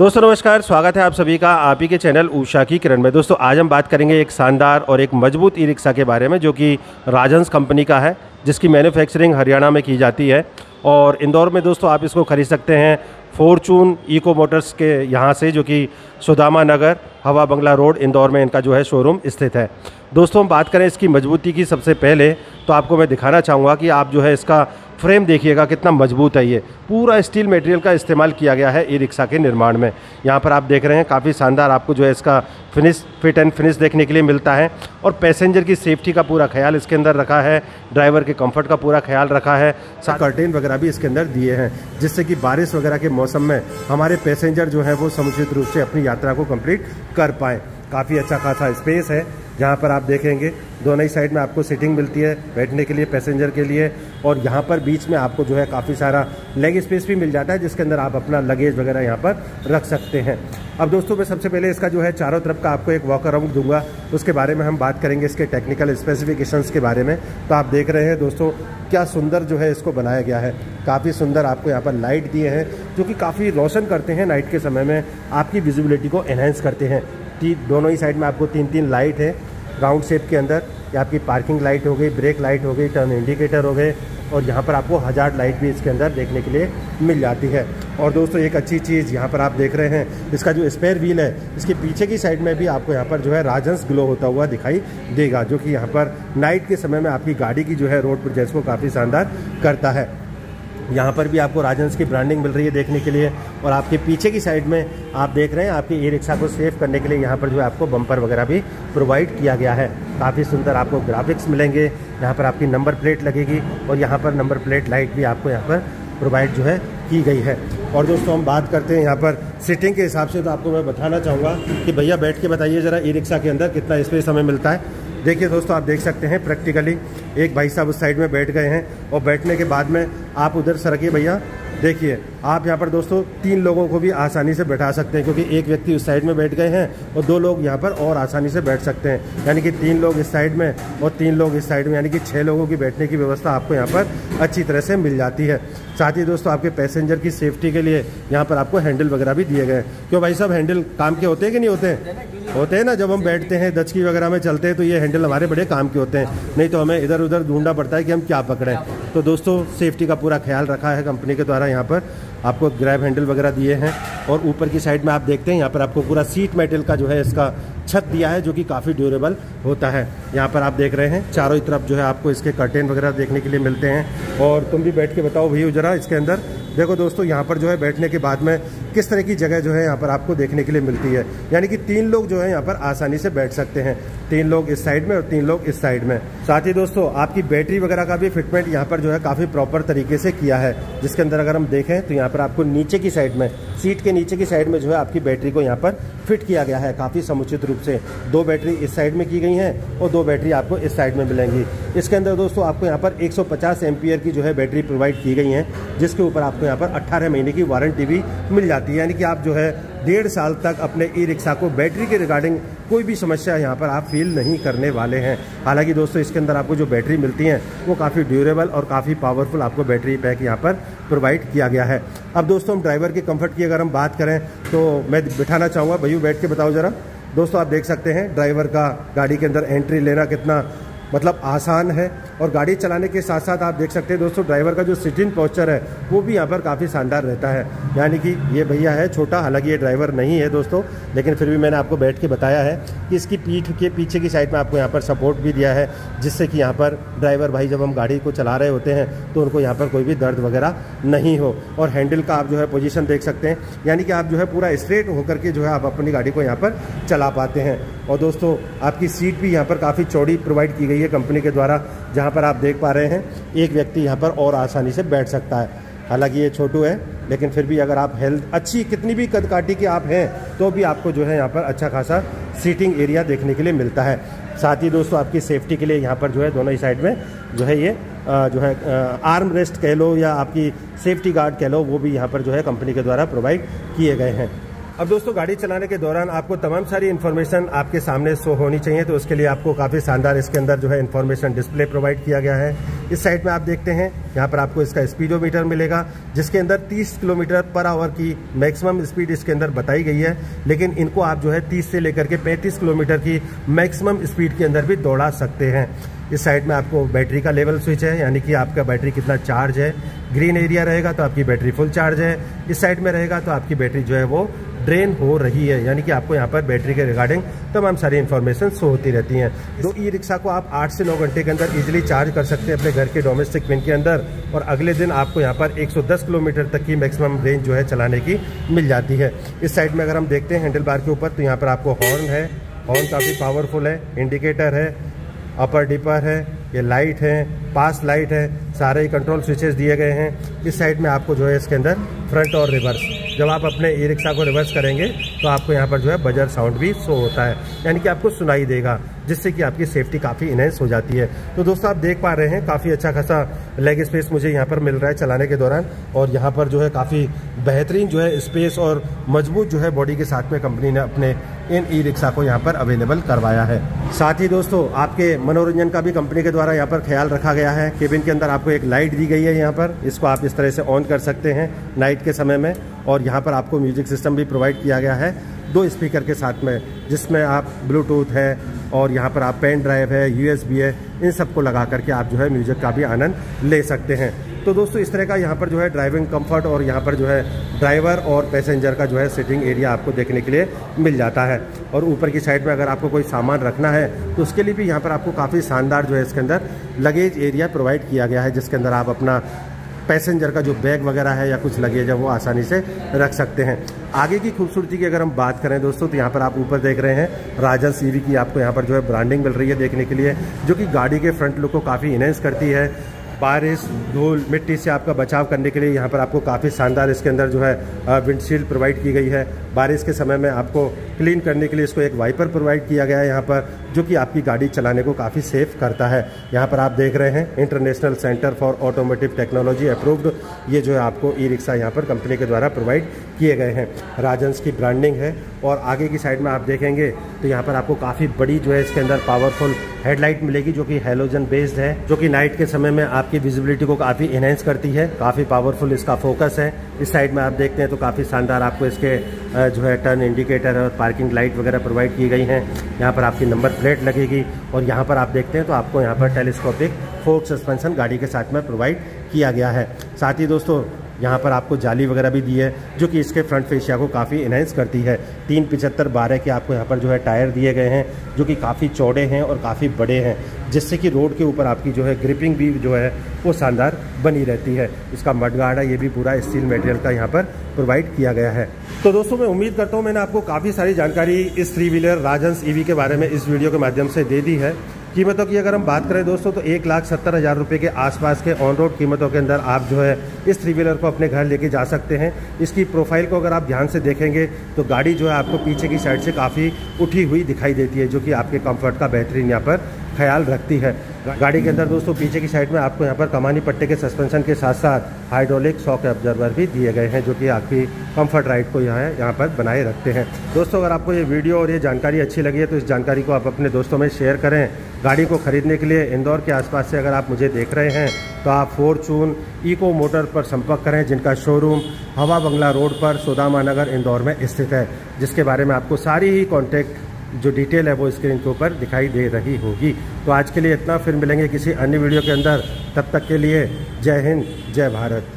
दोस्तों, नमस्कार, स्वागत है आप सभी का आप ही के चैनल ऊषा की किरण में। दोस्तों, आज हम बात करेंगे एक शानदार और एक मज़बूत ई रिक्शा के बारे में, जो कि राजंस कंपनी का है, जिसकी मैन्युफैक्चरिंग हरियाणा में की जाती है। और इंदौर में, दोस्तों, आप इसको खरीद सकते हैं फॉर्चून इको मोटर्स के यहाँ से, जो कि सुदामा नगर, हवा बंगला रोड, इंदौर में इनका जो है शोरूम स्थित है। दोस्तों, हम बात करें इसकी मजबूती की सबसे पहले तो आपको मैं दिखाना चाहूँगा कि आप जो है इसका फ्रेम देखिएगा, कितना मज़बूत है ये। पूरा स्टील मटेरियल का इस्तेमाल किया गया है ई रिक्शा के निर्माण में। यहाँ पर आप देख रहे हैं, काफ़ी शानदार आपको जो है इसका फिनिश, फिट एंड फिनिश देखने के लिए मिलता है। और पैसेंजर की सेफ्टी का पूरा ख्याल इसके अंदर रखा है, ड्राइवर के कंफर्ट का पूरा ख्याल रखा है, साथ कर्टेन वगैरह भी इसके अंदर दिए हैं, जिससे कि बारिश वगैरह के मौसम में हमारे पैसेंजर जो है वो समुचित रूप से अपनी यात्रा को कंप्लीट कर पाएँ। काफ़ी अच्छा खासा स्पेस है, जहाँ पर आप देखेंगे, दोनों ही साइड में आपको सीटिंग मिलती है, बैठने के लिए पैसेंजर के लिए, और यहाँ पर बीच में आपको जो है काफ़ी सारा लेग स्पेस भी मिल जाता है, जिसके अंदर आप अपना लगेज वगैरह यहाँ पर रख सकते हैं। अब दोस्तों, मैं सबसे पहले इसका जो है चारों तरफ़ का आपको एक वॉक अराउंड दूँगा। उसके बारे में हम बात करेंगे इसके टेक्निकल स्पेसिफिकेशंस के बारे में। तो आप देख रहे हैं दोस्तों, क्या सुंदर जो है इसको बनाया गया है। काफ़ी सुंदर आपको यहाँ पर लाइट दिए हैं, जो कि काफ़ी रोशन करते हैं नाइट के समय में। आपकी विजिबिलिटी को एनहेंस करते हैं। दोनों ही साइड में आपको तीन तीन लाइट है। राउंड शेप के अंदर ये आपकी पार्किंग लाइट हो गई ब्रेक लाइट हो गई टर्न इंडिकेटर हो गए और यहाँ पर आपको हज़ार लाइट भी इसके अंदर देखने के लिए मिल जाती है। और दोस्तों, एक अच्छी चीज़ यहाँ पर आप देख रहे हैं, इसका जो स्पेयर व्हील है, इसके पीछे की साइड में भी आपको यहाँ पर जो है राजंस ग्लो होता हुआ दिखाई देगा, जो कि यहाँ पर नाइट के समय में आपकी गाड़ी की जो है रोड प्रेजेंस को काफ़ी शानदार करता है। यहाँ पर भी आपको राजंस की ब्रांडिंग मिल रही है देखने के लिए और आपके पीछे की साइड में आप देख रहे हैं, आपके ई रिक्शा को सेव करने के लिए यहाँ पर जो है आपको बम्पर वगैरह भी प्रोवाइड किया गया है। काफ़ी सुंदर आपको ग्राफिक्स मिलेंगे, यहाँ पर आपकी नंबर प्लेट लगेगी और यहाँ पर नंबर प्लेट लाइट भी आपको यहाँ पर प्रोवाइड जो है की गई है। और दोस्तों, हम बात करते हैं यहाँ पर सिटिंग के हिसाब से तो आपको मैं बताना चाहूँगा कि भैया बैठ के बताइए ज़रा ई रिक्शा के अंदर कितना स्पेस हमें मिलता है। देखिए दोस्तों, आप देख सकते हैं प्रैक्टिकली एक भाई साहब उस साइड में बैठ गए हैं और बैठने के बाद में आप उधर सरकिए भैया देखिए, आप यहाँ पर दोस्तों तीन लोगों को भी आसानी से बैठा सकते हैं, क्योंकि एक व्यक्ति उस साइड में बैठ गए हैं और दो लोग यहाँ पर और आसानी से बैठ सकते हैं। यानी कि तीन लोग इस साइड में और तीन लोग इस साइड में, यानी कि छः लोगों की बैठने की व्यवस्था आपको यहाँ पर अच्छी तरह से मिल जाती है। साथ ही दोस्तों, आपके पैसेंजर की सेफ्टी के लिए यहाँ पर आपको हैंडल वगैरह भी दिए गए क्यों भाई साहब, हैंडल काम के होते हैं कि नहीं होते होते हैं ना, जब हम बैठते हैं, दचकी वगैरह में चलते हैं तो ये हैंडल हमारे बड़े काम के होते हैं। नहीं तो हमें इधर उधर ढूंढना पड़ता है कि हम क्या पकड़ें। तो दोस्तों सेफ्टी का पूरा ख्याल रखा है कंपनी के द्वारा यहाँ पर। आपको ग्रैब हैंडल वगैरह दिए हैं और ऊपर की साइड में आप देखते हैं, यहाँ पर आपको पूरा सीट मेटल का जो है इसका छत दिया है, जो कि काफ़ी ड्यूरेबल होता है। यहाँ पर आप देख रहे हैं, चारों तरफ़ जो है आपको इसके कर्टेन वगैरह देखने के लिए मिलते हैं। और तुम भी बैठ के बताओ भैया जरा इसके अंदर। देखो दोस्तों, यहाँ पर जो है बैठने के बाद में किस तरह की जगह जो है यहाँ पर आपको देखने के लिए मिलती है। यानी कि तीन लोग जो है यहाँ पर आसानी से बैठ सकते हैं। तीन लोग इस साइड में और तीन लोग इस साइड में। साथ ही दोस्तों, आपकी बैटरी वगैरह का भी फिटमेंट यहाँ पर जो है काफ़ी प्रॉपर तरीके से किया है। जिसके अंदर अगर हम देखें तो यहाँ पर आपको नीचे की साइड में, सीट के नीचे की साइड में जो है आपकी बैटरी को यहाँ पर फिट किया गया है। काफ़ी समुचित रूप से दो बैटरी इस साइड में की गई हैं और दो बैटरी आपको इस साइड में मिलेंगी। इसके अंदर दोस्तों आपको यहाँ पर 150 सौ की जो है बैटरी प्रोवाइड की गई है, जिसके ऊपर आपको यहाँ पर 18 महीने की वारंटी भी मिल जाती है। यानी कि आप जो है डेढ़ साल तक अपने ई रिक्शा को बैटरी के रिगार्डिंग कोई भी समस्या यहाँ पर आप फील नहीं करने वाले हैं। हालाँकि दोस्तों, इसके अंदर आपको जो बैटरी मिलती हैं, वो काफ़ी ड्यूरेबल और काफ़ी पावरफुल आपको बैटरी पैक यहाँ पर प्रोवाइड किया गया है। अब दोस्तों, हम ड्राइवर के कंफर्ट की अगर हम बात करें तो मैं बिठाना चाहूँगा। भैया, बैठ के बताओ ज़रा। दोस्तों, आप देख सकते हैं ड्राइवर का गाड़ी के अंदर एंट्री लेना कितना मतलब आसान है और गाड़ी चलाने के साथ साथ आप देख सकते हैं दोस्तों, ड्राइवर का जो सिटिंग पोस्चर है, वो भी यहाँ पर काफ़ी शानदार रहता है। यानी कि ये भैया है, छोटा, हालाँकि ये ड्राइवर नहीं है दोस्तों, लेकिन फिर भी मैंने आपको बैठ के बताया है कि इसकी पीठ के पीछे की साइड में आपको यहाँ पर सपोर्ट भी दिया है, जिससे कि यहाँ पर ड्राइवर भाई जब हम गाड़ी को चला रहे होते हैं तो उनको यहाँ पर कोई भी दर्द वगैरह नहीं हो। और हैंडल का आप जो है पोजिशन देख सकते हैं, यानी कि आप जो है पूरा स्ट्रेट होकर के जो है आप अपनी गाड़ी को यहाँ पर चला पाते हैं। और दोस्तों, आपकी सीट भी यहाँ पर काफ़ी चौड़ी प्रोवाइड की गई है कंपनी के द्वारा, जहाँ पर आप देख पा रहे हैं, एक व्यक्ति यहाँ पर और आसानी से बैठ सकता है। हालाँकि ये छोटू है, लेकिन फिर भी अगर आप हेल्थ अच्छी कितनी भी कद काटी के आप हैं तो भी आपको जो है यहाँ पर अच्छा खासा सीटिंग एरिया देखने के लिए मिलता है। साथ ही दोस्तों, आपकी सेफ्टी के लिए यहाँ पर जो है दोनों ही साइड में जो है ये जो है आर्म रेस्ट कह लो या आपकी सेफ्टी गार्ड कह लो, वो भी यहाँ पर जो है कंपनी के द्वारा प्रोवाइड किए गए हैं। अब दोस्तों, गाड़ी चलाने के दौरान आपको तमाम सारी इन्फॉर्मेशन आपके सामने शो होनी चाहिए तो उसके लिए आपको काफ़ी शानदार इसके अंदर जो है इन्फॉर्मेशन डिस्प्ले प्रोवाइड किया गया है। इस साइड में आप देखते हैं, यहाँ पर आपको इसका स्पीडोमीटर मिलेगा, जिसके अंदर 30 किलोमीटर पर आवर की मैक्सिमम स्पीड इसके अंदर बताई गई है, लेकिन इनको आप जो है 30 से लेकर के 35 किलोमीटर की मैक्सिमम स्पीड के अंदर भी दौड़ा सकते हैं। इस साइड में आपको बैटरी का लेवल स्विच है, यानी कि आपका बैटरी कितना चार्ज है। ग्रीन एरिया रहेगा तो आपकी बैटरी फुल चार्ज है। इस साइड में रहेगा तो आपकी बैटरी जो है वो ड्रेन हो रही है यानी कि आपको यहाँ पर बैटरी के रिगार्डिंग तमाम सारी इन्फॉर्मेशन शो होती रहती हैं। दो ई रिक्शा को आप आठ से नौ घंटे के अंदर इजीली चार्ज कर सकते हैं अपने घर के डोमेस्टिक पिन के अंदर और अगले दिन आपको यहाँ पर 110 किलोमीटर तक की मैक्सिमम रेंज जो है चलाने की मिल जाती है। इस साइड में अगर हम देखते हैं हैंडल बार के ऊपर तो यहाँ पर आपको हॉर्न है हॉर्न काफ़ी पावरफुल है इंडिकेटर है अपर डिपर है ये लाइट है पास लाइट है सारे ही कंट्रोल स्विचेस दिए गए हैं। इस साइड में आपको जो है इसके अंदर फ्रंट और रिवर्स जब आप अपने ई रिक्शा को रिवर्स करेंगे तो आपको यहाँ पर जो है बजर साउंड भी शो होता है। यानी कि आपको सुनाई देगा, जिससे कि आपकी सेफ्टी काफ़ी इनहेंस हो जाती है। तो दोस्तों, आप देख पा रहे हैं, काफ़ी अच्छा खासा लेग स्पेस मुझे यहाँ पर मिल रहा है चलाने के दौरान। और यहाँ पर जो है काफ़ी बेहतरीन जो है स्पेस और मज़बूत जो है बॉडी के साथ में कंपनी ने अपने इन ई रिक्शा को यहाँ पर अवेलेबल करवाया है। साथ ही दोस्तों, आपके मनोरंजन का भी कंपनी के द्वारा यहाँ पर ख्याल रखा गया है। केबिन के अंदर आपको एक लाइट दी गई है यहाँ पर। इसको आप इस तरह से ऑन कर सकते हैं नाइट के समय में। और यहाँ पर आपको म्यूज़िक सिस्टम भी प्रोवाइड किया गया है दो स्पीकर के साथ में, जिसमें आप ब्लूटूथ है और यहाँ पर आप पेन ड्राइव है यूएसबी है, इन सबको लगा करके आप जो है म्यूज़िक का भी आनंद ले सकते हैं। तो दोस्तों, इस तरह का यहाँ पर जो है ड्राइविंग कंफर्ट और यहाँ पर जो है ड्राइवर और पैसेंजर का जो है सिटिंग एरिया आपको देखने के लिए मिल जाता है। और ऊपर की साइड में अगर आपको कोई सामान रखना है तो उसके लिए भी यहाँ पर आपको काफ़ी शानदार जो है इसके अंदर लगेज एरिया प्रोवाइड किया गया है, जिसके अंदर आप अपना पैसेंजर का जो बैग वगैरह है या कुछ लगेज है, वो आसानी से रख सकते हैं। आगे की खूबसूरती की अगर हम बात करें दोस्तों तो यहाँ पर आप ऊपर देख रहे हैं राजा सीवी की आपको यहाँ पर जो है ब्रांडिंग मिल रही है देखने के लिए, जो कि गाड़ी के फ्रंट लुक को काफ़ी इनहेंस करती है। बारिश, धूल, मिट्टी से आपका बचाव करने के लिए यहाँ पर आपको काफ़ी शानदार इसके अंदर जो है विंडशील्ड प्रोवाइड की गई है। बारिश के समय में आपको क्लीन करने के लिए इसको एक वाइपर प्रोवाइड किया गया है यहाँ पर, जो कि आपकी गाड़ी चलाने को काफ़ी सेफ़ करता है। यहाँ पर आप देख रहे हैं International Centre for Automotive Technology approved ये जो है आपको ई रिक्शा यहाँ पर कंपनी के द्वारा प्रोवाइड किए गए हैं। राजंस की ब्रांडिंग है और आगे की साइड में आप देखेंगे तो यहाँ पर आपको काफ़ी बड़ी जो है इसके अंदर पावरफुल हेडलाइट मिलेगी जो कि हेलोजन बेस्ड है, जो कि नाइट के समय में आपकी विजिबिलिटी को काफ़ी इनहेंस करती है, काफ़ी पावरफुल इसका फोकस है। इस साइड में आप देखते हैं तो काफ़ी शानदार आपको इसके जो है टर्न इंडिकेटर और पार्किंग लाइट वगैरह प्रोवाइड की गई हैं। यहाँ पर आपकी नंबर प्लेट लगेगी और यहाँ पर आप देखते हैं तो आपको यहाँ पर टेलीस्कोपिक फोक सस्पेंशन गाड़ी के साथ में प्रोवाइड किया गया है। साथ ही दोस्तों यहाँ पर आपको जाली वगैरह भी दी है, जो कि इसके फ्रंट फेशिया को काफ़ी इनहेंस करती है। तीन पिछहत्तर बारह के आपको यहाँ पर जो है टायर दिए गए हैं, जो कि काफ़ी चौड़े हैं और काफ़ी बड़े हैं, जिससे कि रोड के ऊपर आपकी जो है ग्रिपिंग भी जो है, वो शानदार बनी रहती है। इसका मडगाड़ा ये भी पूरा स्टील मटेरियल का यहाँ पर प्रोवाइड किया गया है। तो दोस्तों, मैं उम्मीद करता हूँ मैंने आपको काफ़ी सारी जानकारी इस थ्री व्हीलर राजंस ईवी के बारे में इस वीडियो के माध्यम से दे दी है। कीमतों की अगर हम बात करें दोस्तों तो एक लाख सत्तर हज़ार रुपये के आसपास के ऑन रोड कीमतों के अंदर आप जो है इस थ्री व्हीलर को अपने घर लेके जा सकते हैं। इसकी प्रोफ़ाइल को अगर आप ध्यान से देखेंगे तो गाड़ी जो है आपको पीछे की साइड से काफ़ी उठी हुई दिखाई देती है, जो कि आपके कंफर्ट का बेहतरीन यहाँ पर ख्याल रखती है। गाड़ी के अंदर दोस्तों, पीछे की साइड में आपको यहाँ पर कमानी पट्टे के सस्पेंशन के साथ साथ हाइड्रोलिक शॉक ऑब्जर्वर भी दिए गए हैं, जो कि आपकी कंफर्ट राइड को यहाँ यहाँ पर बनाए रखते हैं। दोस्तों, अगर आपको ये वीडियो और ये जानकारी अच्छी लगी है तो इस जानकारी को आप अपने दोस्तों में शेयर करें। गाड़ी को खरीदने के लिए इंदौर के आसपास से अगर आप मुझे देख रहे हैं तो आप फॉर्चून इको मोटर पर संपर्क करें, जिनका शोरूम हवा बंगला रोड पर सुदामा नगर इंदौर में स्थित है, जिसके बारे में आपको सारी ही कॉन्टैक्ट जो डिटेल है वो स्क्रीन के ऊपर दिखाई दे रही होगी। तो आज के लिए इतना, फिर मिलेंगे किसी अन्य वीडियो के अंदर। तब तक के लिए जय हिंद, जय भारत।